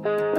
Bye.